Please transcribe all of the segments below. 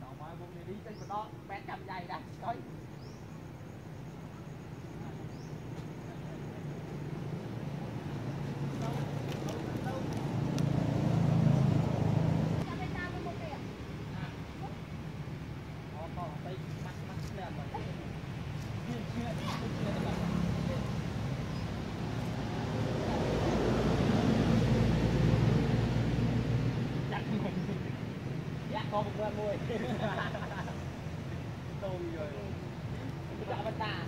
Đó mà đi một đó, bé chậm dày đã, coi. Có, có, đây, bắt, bắt, bắt, bắt, bắt. Chưa, chưa, chưa, chưa, bắt. Chắc mình. Dạ, có một con môi. Tôi rồi. Dạ, bắt ta.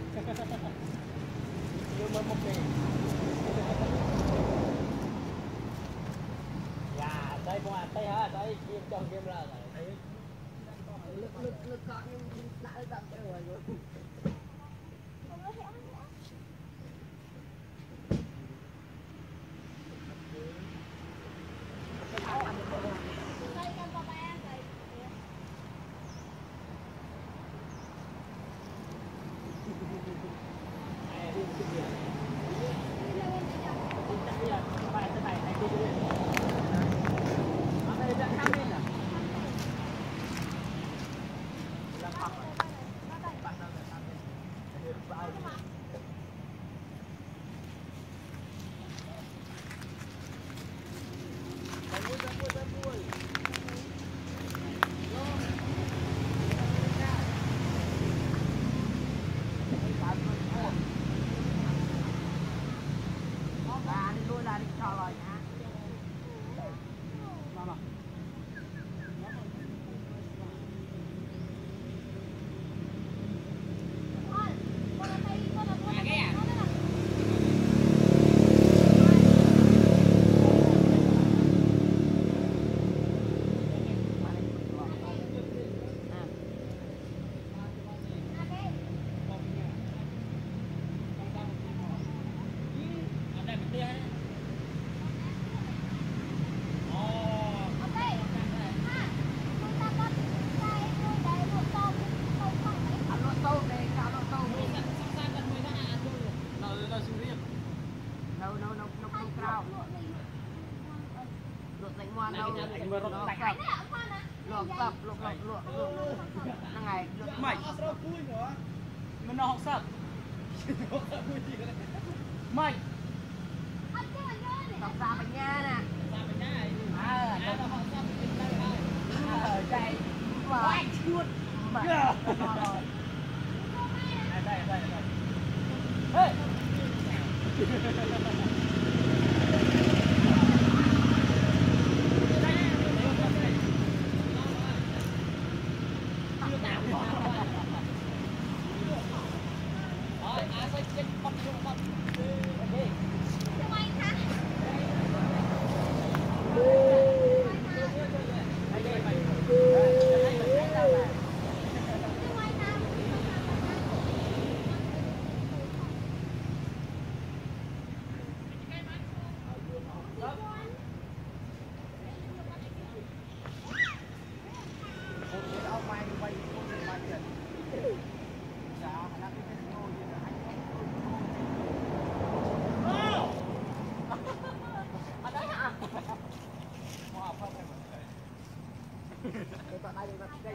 Yêu mơ một mình. Dạ, đây qua đây hả? Đây game cho game là đấy. Này, Anh sập. Luộc sập, luộc luộc luộc luộc. Năng ngày luộc mày. Mình nó học sập. Mày. Sập bánh nha nè. À, chạy. Quay chuột. Mày. Còn đây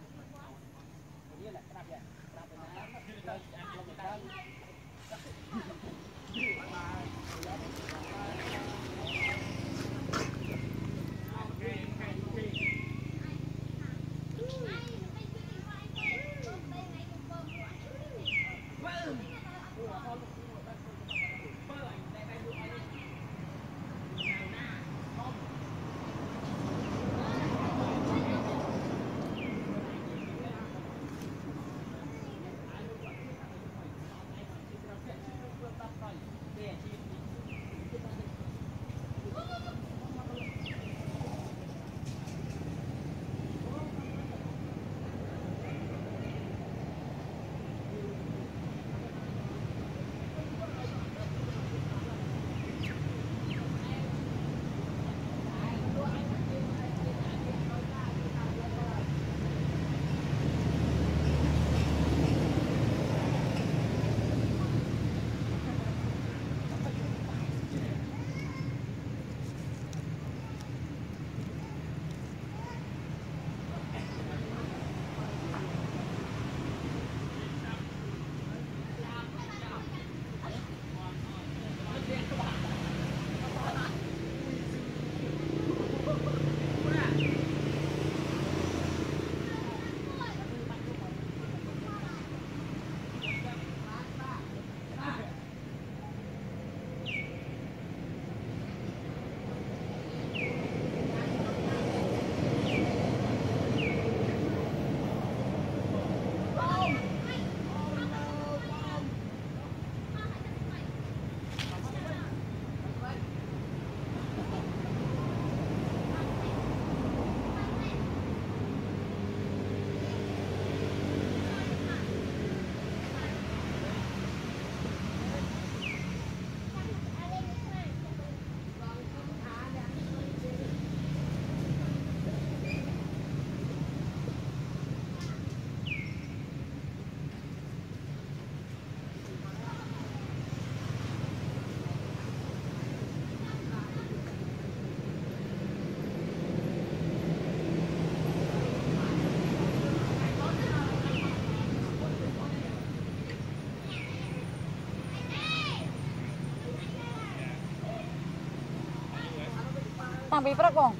តាំងពីព្រឹកបង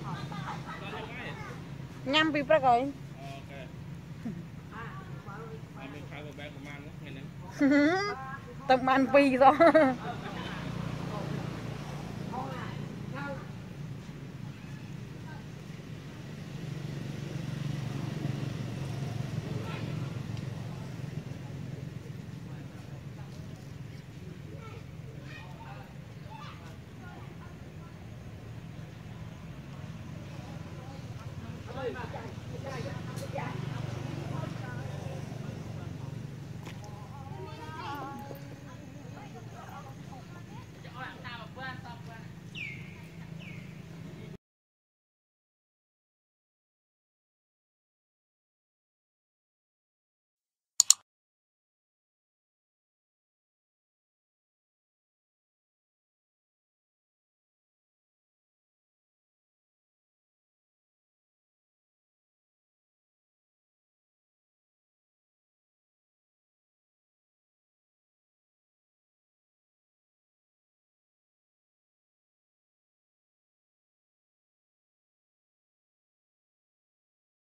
ញ៉ាំពីព្រឹកហើយអូខេអត់មានខៅបែបប្រហែលថ្ងៃហ្នឹងទឹកបានពីរសោះ